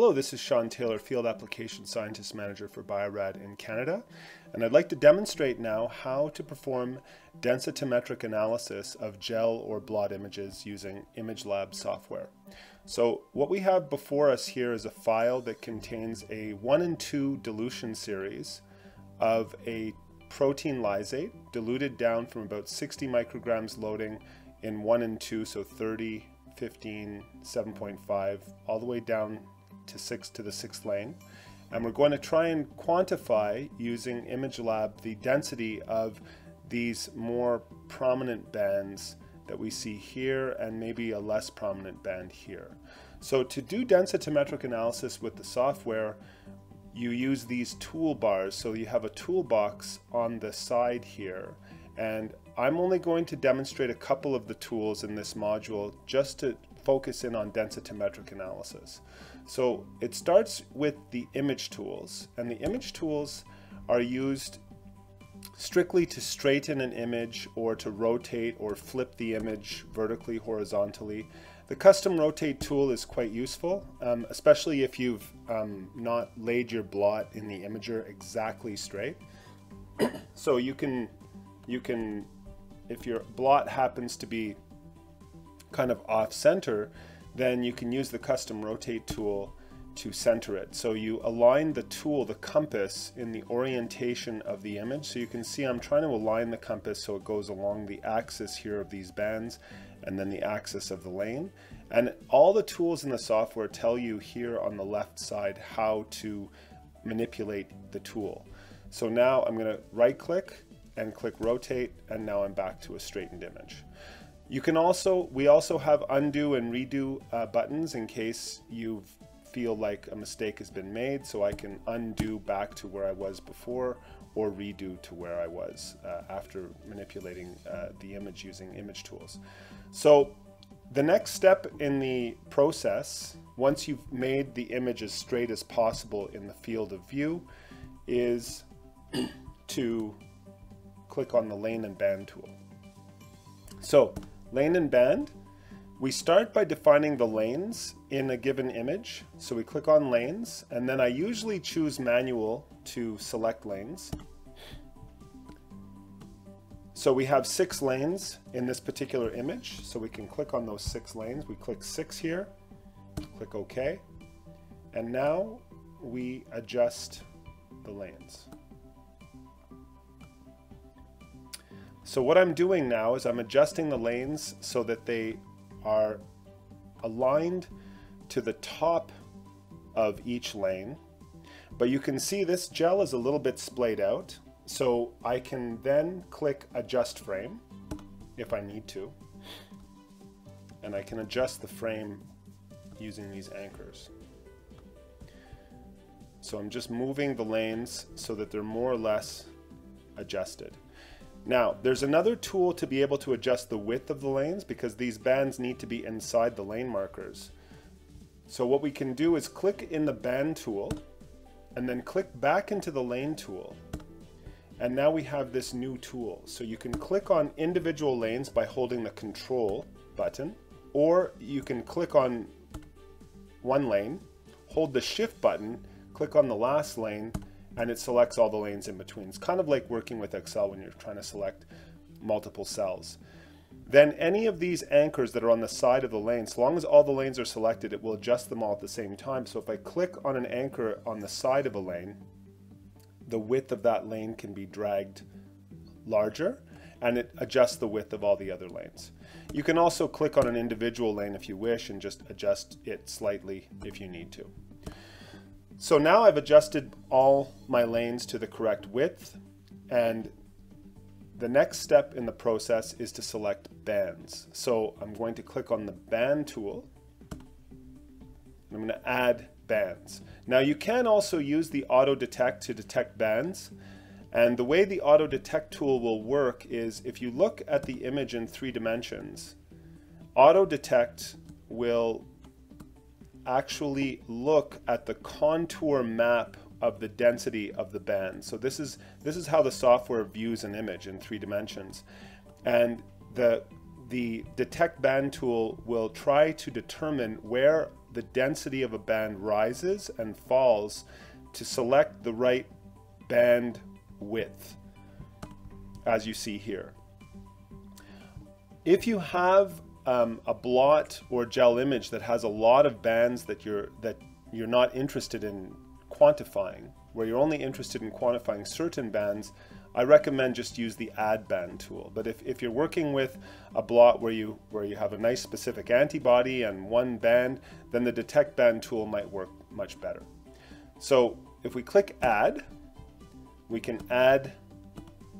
Hello, this is Sean Taylor, Field Application Scientist Manager for Bio-Rad in Canada, and I'd like to demonstrate now how to perform densitometric analysis of gel or blot images using ImageLab software. So what we have before us here is a file that contains a 1 and 2 dilution series of a protein lysate diluted down from about 60 micrograms loading in 1 and 2, so 30, 15, 7.5, all the way down to 6 to the 6th lane. And we're going to try and quantify using ImageLab the density of these more prominent bands that we see here and maybe a less prominent band here. So to do densitometric analysis with the software, you use these toolbars. So you have a toolbox on the side here and I'm only going to demonstrate a couple of the tools in this module just to focus in on densitometric analysis. So it starts with the image tools, and the image tools are used strictly to straighten an image or to rotate or flip the image vertically, horizontally. The custom rotate tool is quite useful, um, especially if you've um, not laid your blot in the imager exactly straight. so you can you can, if your blot happens to be kind of off center, then you can use the custom rotate tool to center it. So you align the tool, the compass, in the orientation of the image. So you can see I'm trying to align the compass so it goes along the axis here of these bands and then the axis of the lane. And all the tools in the software tell you here on the left side how to manipulate the tool. So now I'm going to right click and click rotate and now I'm back to a straightened image. You can also, we also have undo and redo uh, buttons in case you feel like a mistake has been made so I can undo back to where I was before or redo to where I was uh, after manipulating uh, the image using image tools. So the next step in the process, once you've made the image as straight as possible in the field of view, is to click on the lane and band tool. So lane and band, we start by defining the lanes in a given image. So we click on lanes and then I usually choose manual to select lanes. So we have six lanes in this particular image. So we can click on those six lanes. We click six here, click OK. And now we adjust the lanes. So what I'm doing now is I'm adjusting the lanes so that they are aligned to the top of each lane. But you can see this gel is a little bit splayed out. So I can then click adjust frame if I need to. And I can adjust the frame using these anchors. So I'm just moving the lanes so that they're more or less adjusted. Now, there's another tool to be able to adjust the width of the lanes because these bands need to be inside the lane markers. So what we can do is click in the band tool and then click back into the lane tool. And now we have this new tool. So you can click on individual lanes by holding the control button, or you can click on one lane, hold the shift button, click on the last lane, and it selects all the lanes in between. It's kind of like working with Excel when you're trying to select multiple cells. Then any of these anchors that are on the side of the lane, so long as all the lanes are selected, it will adjust them all at the same time. So if I click on an anchor on the side of a lane, the width of that lane can be dragged larger and it adjusts the width of all the other lanes. You can also click on an individual lane if you wish and just adjust it slightly if you need to. So now I've adjusted all my lanes to the correct width and the next step in the process is to select bands. So I'm going to click on the band tool. I'm going to add bands. Now you can also use the auto detect to detect bands. And the way the auto detect tool will work is if you look at the image in three dimensions, auto detect will actually look at the contour map of the density of the band. So this is this is how the software views an image in three dimensions. And the the detect band tool will try to determine where the density of a band rises and falls to select the right band width, as you see here. If you have um, a blot or gel image that has a lot of bands that you're that you're not interested in quantifying, where you're only interested in quantifying certain bands, I recommend just use the add band tool. But if, if you're working with a blot where you where you have a nice specific antibody and one band, then the detect band tool might work much better. So if we click add, we can add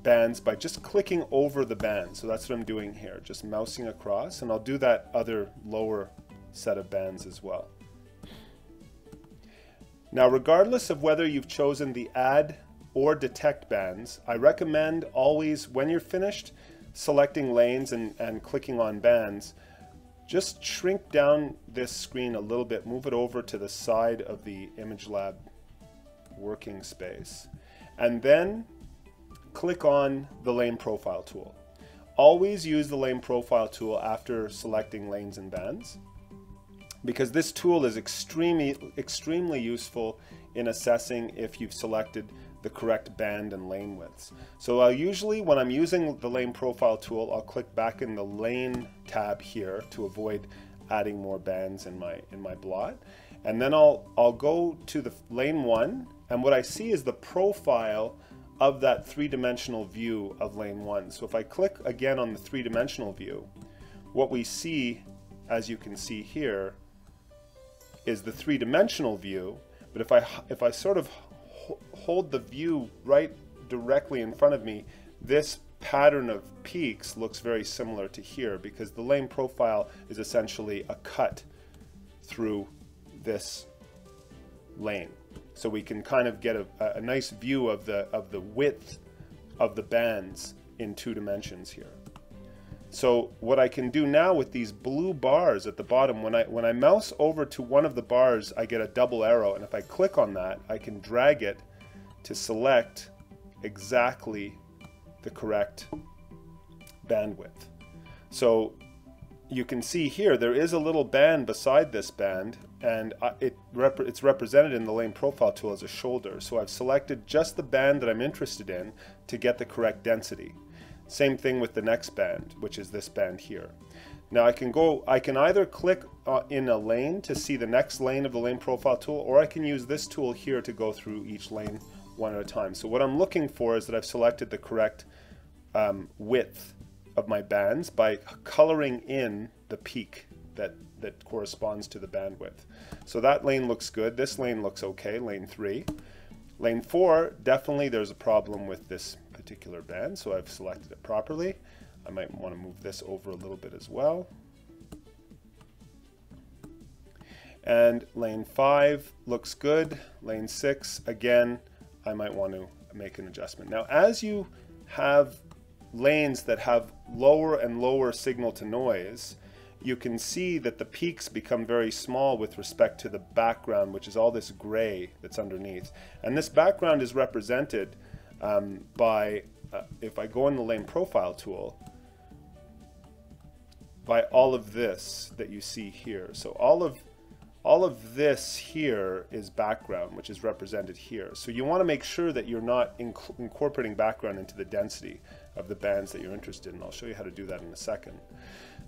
bands by just clicking over the band. So that's what I'm doing here, just mousing across, and I'll do that other lower set of bands as well. Now, regardless of whether you've chosen the add or detect bands, I recommend always, when you're finished selecting lanes and, and clicking on bands, just shrink down this screen a little bit, move it over to the side of the ImageLab working space, and then click on the lane profile tool. Always use the lane profile tool after selecting lanes and bands because this tool is extremely, extremely useful in assessing if you've selected the correct band and lane widths. So I'll usually, when I'm using the lane profile tool, I'll click back in the lane tab here to avoid adding more bands in my, in my blot. And then I'll, I'll go to the lane one, and what I see is the profile of that three-dimensional view of lane one. So if I click again on the three-dimensional view, what we see, as you can see here, is the three-dimensional view. But if I, if I sort of hold the view right directly in front of me, this pattern of peaks looks very similar to here because the lane profile is essentially a cut through this lane. So we can kind of get a, a nice view of the, of the width of the bands in two dimensions here. So what I can do now with these blue bars at the bottom, when I, when I mouse over to one of the bars, I get a double arrow. And if I click on that, I can drag it to select exactly the correct bandwidth. So you can see here there is a little band beside this band and it rep it's represented in the lane profile tool as a shoulder. So I've selected just the band that I'm interested in to get the correct density. Same thing with the next band, which is this band here. Now I can go, I can either click uh, in a lane to see the next lane of the lane profile tool, or I can use this tool here to go through each lane one at a time. So what I'm looking for is that I've selected the correct um, width of my bands by coloring in the peak that, that corresponds to the bandwidth. So that lane looks good. This lane looks okay, lane 3. Lane 4, definitely there's a problem with this particular band, so I've selected it properly. I might want to move this over a little bit as well. And lane 5 looks good. Lane 6, again, I might want to make an adjustment. Now, as you have lanes that have lower and lower signal to noise, you can see that the peaks become very small with respect to the background, which is all this gray that's underneath. And this background is represented um, by, uh, if I go in the lane profile tool, by all of this that you see here. So all of all of this here is background, which is represented here. So you want to make sure that you're not inc incorporating background into the density of the bands that you're interested in. I'll show you how to do that in a second.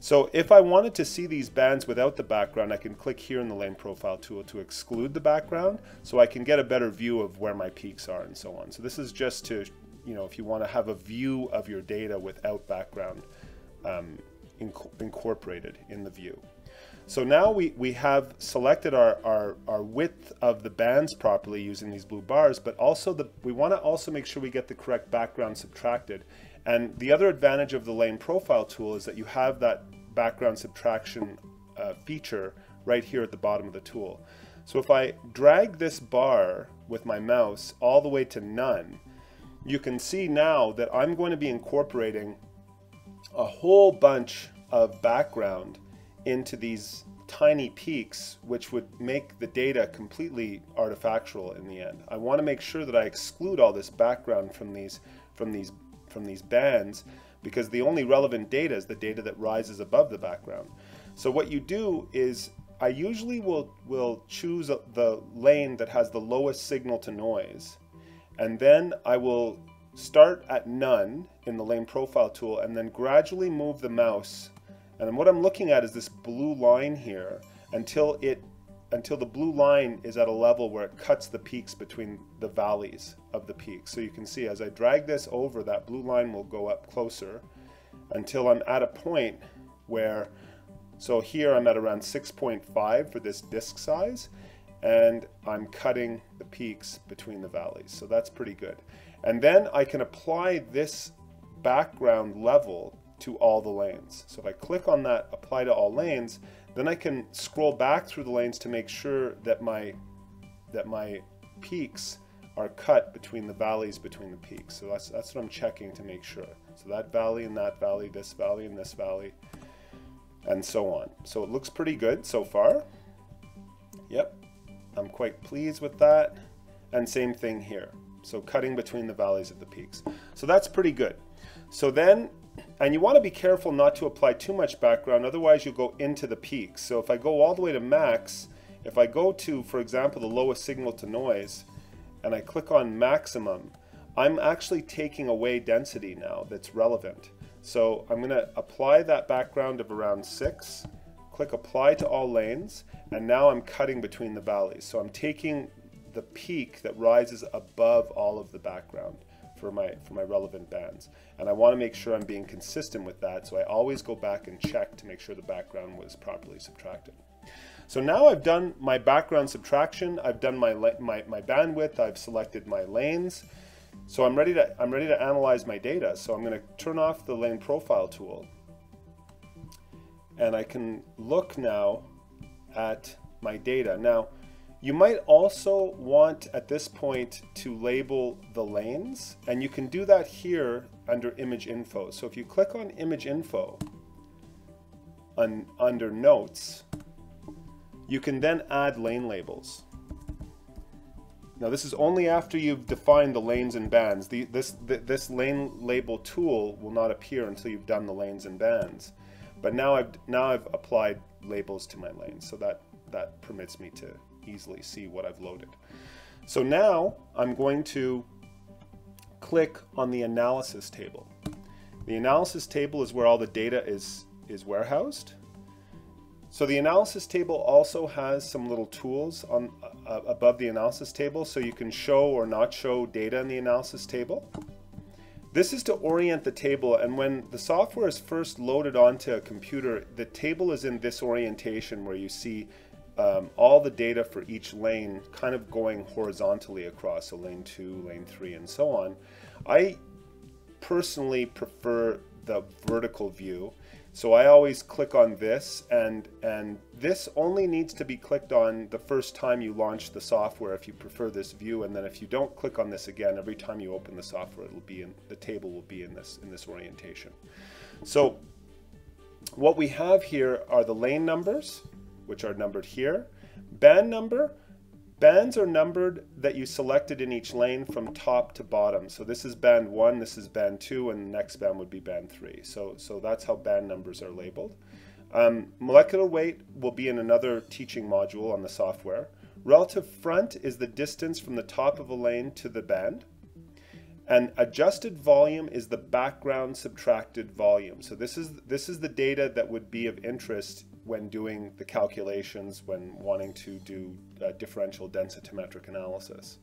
So if I wanted to see these bands without the background, I can click here in the lane profile tool to exclude the background so I can get a better view of where my peaks are and so on. So this is just to, you know, if you want to have a view of your data without background um, inc incorporated in the view. So now we, we have selected our, our, our width of the bands properly using these blue bars, but also the, we want to also make sure we get the correct background subtracted. And the other advantage of the lane profile tool is that you have that background subtraction uh, feature right here at the bottom of the tool. So if I drag this bar with my mouse all the way to none, you can see now that I'm going to be incorporating a whole bunch of background into these tiny peaks, which would make the data completely artifactual in the end. I want to make sure that I exclude all this background from these, from these, from these bands because the only relevant data is the data that rises above the background. So what you do is I usually will, will choose the lane that has the lowest signal to noise. And then I will start at none in the lane profile tool and then gradually move the mouse. And what I'm looking at is this blue line here until it until the blue line is at a level where it cuts the peaks between the valleys of the peaks. So you can see as I drag this over, that blue line will go up closer until I'm at a point where, so here I'm at around 6.5 for this disk size, and I'm cutting the peaks between the valleys. So that's pretty good. And then I can apply this background level to all the lanes. So if I click on that apply to all lanes, then I can scroll back through the lanes to make sure that my that my peaks are cut between the valleys between the peaks. So that's that's what I'm checking to make sure. So that valley and that valley, this valley and this valley, and so on. So it looks pretty good so far. Yep, I'm quite pleased with that. And same thing here. So cutting between the valleys of the peaks. So that's pretty good. So then, and you want to be careful not to apply too much background, otherwise you'll go into the peaks. So if I go all the way to max, if I go to, for example, the lowest signal to noise, and I click on maximum, I'm actually taking away density now that's relevant. So I'm going to apply that background of around 6, click apply to all lanes, and now I'm cutting between the valleys. So I'm taking the peak that rises above all of the background for my for my relevant bands. And I want to make sure I'm being consistent with that so I always go back and check to make sure the background was properly subtracted. So now I've done my background subtraction I've done my my, my bandwidth I've selected my lanes. So I'm ready to I'm ready to analyze my data. So I'm going to turn off the lane profile tool. And I can look now at my data. Now you might also want at this point to label the lanes and you can do that here under image info. So if you click on image info under notes, you can then add lane labels. Now this is only after you've defined the lanes and bands. The, this, the, this lane label tool will not appear until you've done the lanes and bands. But now I've, now I've applied labels to my lanes, so that, that permits me to easily see what I've loaded. So now I'm going to click on the analysis table. The analysis table is where all the data is, is warehoused. So the analysis table also has some little tools on uh, above the analysis table so you can show or not show data in the analysis table. This is to orient the table and when the software is first loaded onto a computer, the table is in this orientation where you see um, all the data for each lane kind of going horizontally across, so lane 2, lane 3, and so on. I personally prefer the vertical view. So I always click on this and, and this only needs to be clicked on the first time you launch the software if you prefer this view and then if you don't click on this again every time you open the software it'll be in the table will be in this in this orientation. So what we have here are the lane numbers which are numbered here. Band number, bands are numbered that you selected in each lane from top to bottom. So this is band one, this is band two, and the next band would be band three. So, so that's how band numbers are labeled. Um, molecular weight will be in another teaching module on the software. Relative front is the distance from the top of a lane to the band. And adjusted volume is the background subtracted volume. So this is, this is the data that would be of interest when doing the calculations when wanting to do differential densitometric analysis.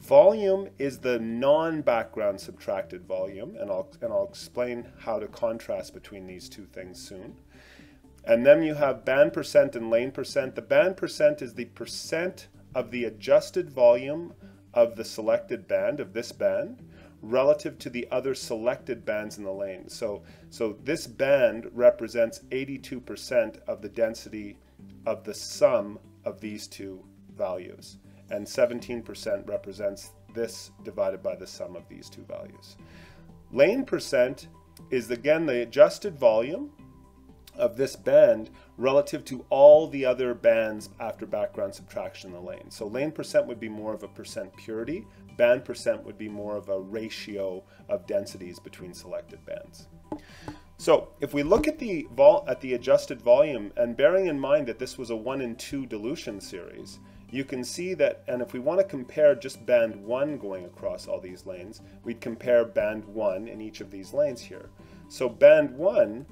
Volume is the non-background subtracted volume, and I'll, and I'll explain how to contrast between these two things soon. And then you have band percent and lane percent. The band percent is the percent of the adjusted volume of the selected band, of this band, relative to the other selected bands in the lane. So, so this band represents 82% of the density of the sum of these two values. And 17% represents this divided by the sum of these two values. Lane percent is again the adjusted volume of this band relative to all the other bands after background subtraction in the lane. So lane percent would be more of a percent purity, band percent would be more of a ratio of densities between selected bands. So if we look at the at the adjusted volume and bearing in mind that this was a 1 in 2 dilution series, you can see that, and if we want to compare just band 1 going across all these lanes, we'd compare band 1 in each of these lanes here. So band 1,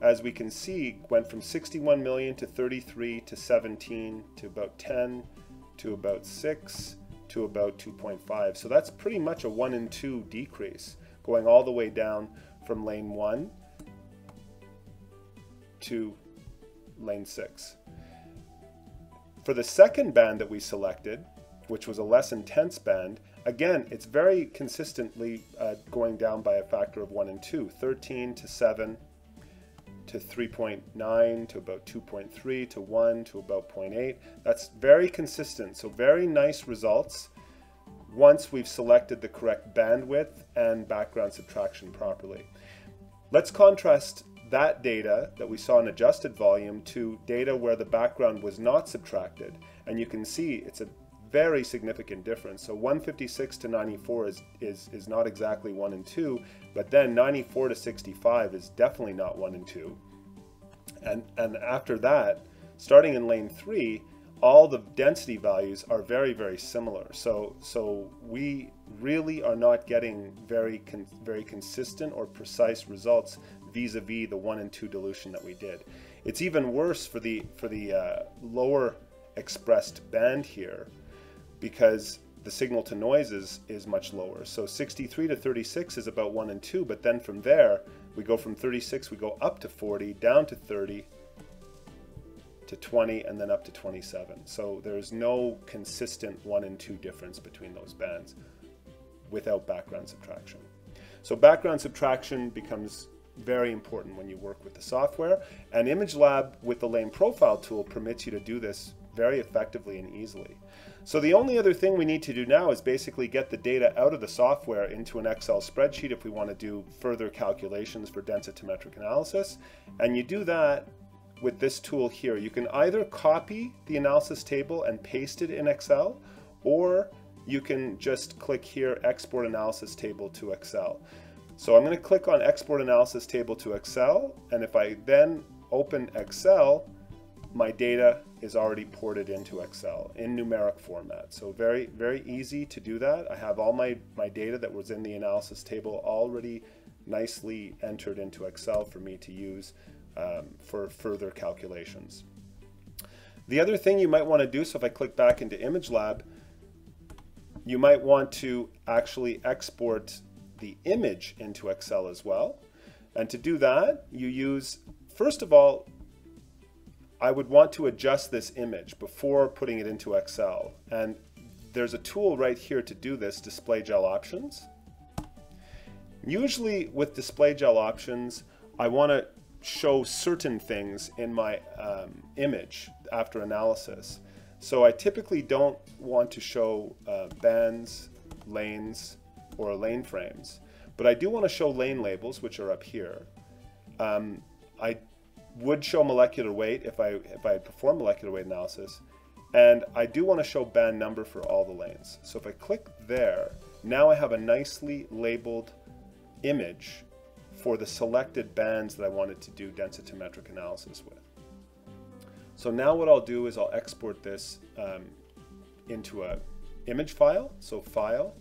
as we can see, went from 61 million to 33 to 17 to about 10 to about 6 to about 2.5. So that's pretty much a 1 and 2 decrease, going all the way down from lane 1 to lane 6. For the second band that we selected, which was a less intense band, again, it's very consistently uh, going down by a factor of 1 and 2, 13 to 7 to 3.9 to about 2.3 to 1 to about 0.8. That's very consistent, so very nice results once we've selected the correct bandwidth and background subtraction properly. Let's contrast that data that we saw in adjusted volume to data where the background was not subtracted. And you can see it's a very significant difference. So 156 to 94 is, is, is not exactly 1 and 2, but then 94 to 65 is definitely not 1 and 2. And, and after that, starting in lane 3, all the density values are very, very similar. So, so we really are not getting very, con very consistent or precise results vis-a-vis the one and two dilution that we did. It's even worse for the for the uh, lower expressed band here because the signal to noise is, is much lower. So 63 to 36 is about 1 and 2, but then from there, we go from 36, we go up to 40, down to 30, to 20, and then up to 27. So there's no consistent 1 and 2 difference between those bands without background subtraction. So background subtraction becomes very important when you work with the software. And ImageLab with the Lane Profile tool permits you to do this very effectively and easily. So the only other thing we need to do now is basically get the data out of the software into an Excel spreadsheet if we want to do further calculations for densitometric analysis. And you do that with this tool here. You can either copy the analysis table and paste it in Excel, or you can just click here, Export Analysis Table to Excel. So I'm going to click on Export Analysis Table to Excel, and if I then open Excel, my data is already ported into Excel in numeric format. So very, very easy to do that. I have all my, my data that was in the analysis table already nicely entered into Excel for me to use um, for further calculations. The other thing you might want to do, so if I click back into ImageLab, you might want to actually export the image into Excel as well. And to do that, you use, first of all, I would want to adjust this image before putting it into Excel. And there's a tool right here to do this, Display Gel Options. Usually with Display Gel Options, I want to show certain things in my um, image after analysis. So I typically don't want to show uh, bands, lanes, or lane frames. But I do want to show lane labels, which are up here. Um, I would show molecular weight if I, if I perform molecular weight analysis. And I do want to show band number for all the lanes. So if I click there, now I have a nicely labeled image for the selected bands that I wanted to do densitometric analysis with. So now what I'll do is I'll export this um, into a image file. So file,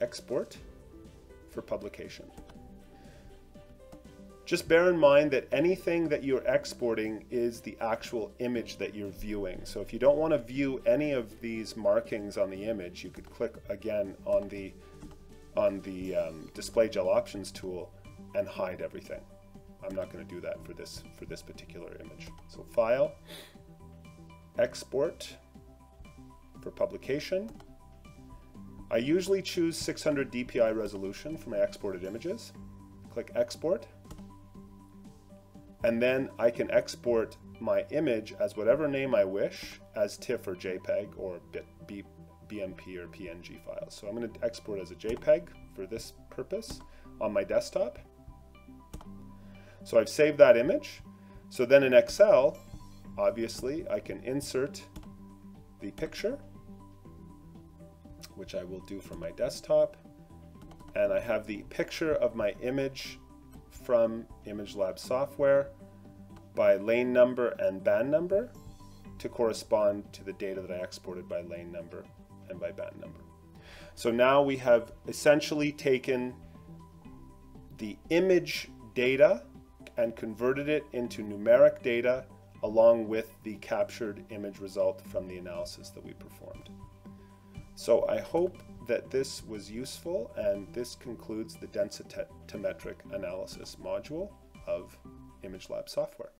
export for publication. Just bear in mind that anything that you're exporting is the actual image that you're viewing. So if you don't want to view any of these markings on the image, you could click again on the on the um, display gel options tool and hide everything. I'm not going to do that for this for this particular image. So file, export for publication, I usually choose 600 dpi resolution for my exported images. Click export. And then I can export my image as whatever name I wish as TIFF or JPEG or BMP or PNG files. So I'm going to export as a JPEG for this purpose on my desktop. So I've saved that image. So then in Excel, obviously, I can insert the picture which I will do from my desktop. And I have the picture of my image from ImageLab software by lane number and band number to correspond to the data that I exported by lane number and by band number. So now we have essentially taken the image data and converted it into numeric data along with the captured image result from the analysis that we performed. So I hope that this was useful and this concludes the densitometric analysis module of ImageLab software.